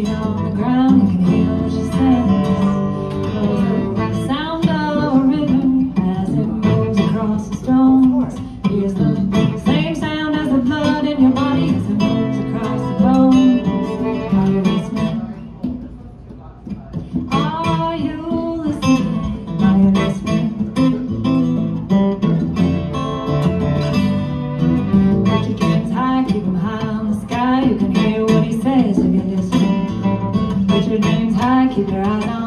feet on the ground, you can hear keep Thank you, on